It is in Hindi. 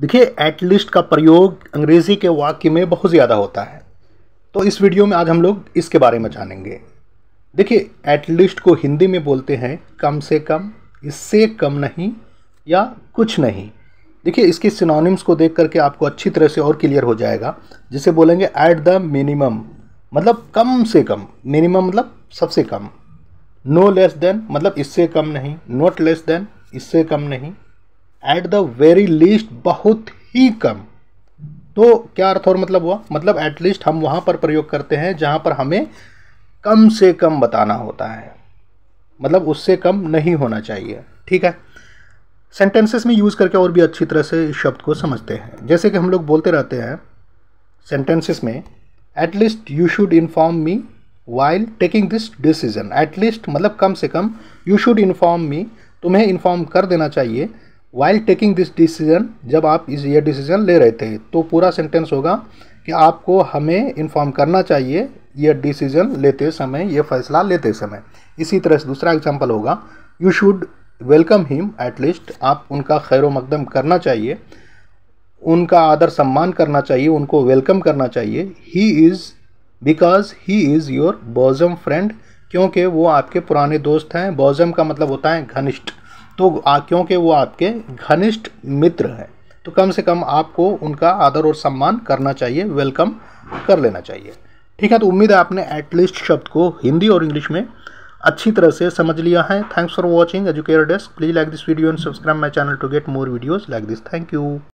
देखिए एटलिस्ट का प्रयोग अंग्रेज़ी के वाक्य में बहुत ज़्यादा होता है। तो इस वीडियो में आज हम लोग इसके बारे में जानेंगे। देखिए एटलिस्ट को हिंदी में बोलते हैं कम से कम, इससे कम नहीं या कुछ नहीं। देखिए, इसके सिनोनिम्स को देख करके आपको अच्छी तरह से और क्लियर हो जाएगा। जिसे बोलेंगे एट द मिनिमम मतलब कम से कम। मिनिमम मतलब सबसे कम। नो लेस देन मतलब इससे कम नहीं। नॉट लेस देन इससे कम नहीं। एट द वेरी लीस्ट बहुत ही कम। तो क्या अर्थ और मतलब हुआ? मतलब एटलीस्ट हम वहाँ पर प्रयोग करते हैं जहाँ पर हमें कम से कम बताना होता है। मतलब उससे कम नहीं होना चाहिए। ठीक है? सेंटेंसेस में यूज़ करके और भी अच्छी तरह से इस शब्द को समझते हैं। जैसे कि हम लोग बोलते रहते हैं सेंटेंसेस में at least you should inform me while taking this decision at least मतलब कम से कम यू शुड इन्फॉर्म मी तुम्हें इन्फॉर्म कर देना चाहिए वाइल टेकिंग दिस डिसीज़न जब आप इस ये डिसीज़न ले रहे थे तो पूरा सेंटेंस होगा कि आपको हमें इन्फॉर्म करना चाहिए यह डिसीज़न लेते समय, ये फैसला लेते समय। इसी तरह से दूसरा एग्ज़ाम्पल होगा you should welcome him at least आप उनका खैर मकदम करना चाहिए, उनका आदर सम्मान करना चाहिए, उनको वेलकम करना चाहिए। He is because he is your bosom friend क्योंकि वो आपके पुराने दोस्त हैं। बॉजम का मतलब होता है घनिष्ठ। तो क्योंकि वो आपके घनिष्ठ मित्र हैं तो कम से कम आपको उनका आदर और सम्मान करना चाहिए वेलकम कर लेना चाहिए। ठीक है तो उम्मीद है आपने एटलीस्ट शब्द को हिंदी और इंग्लिश में अच्छी तरह से समझ लिया है। Thanks for watching Educator Desk please like this video and subscribe my channel to get more videos like this thank you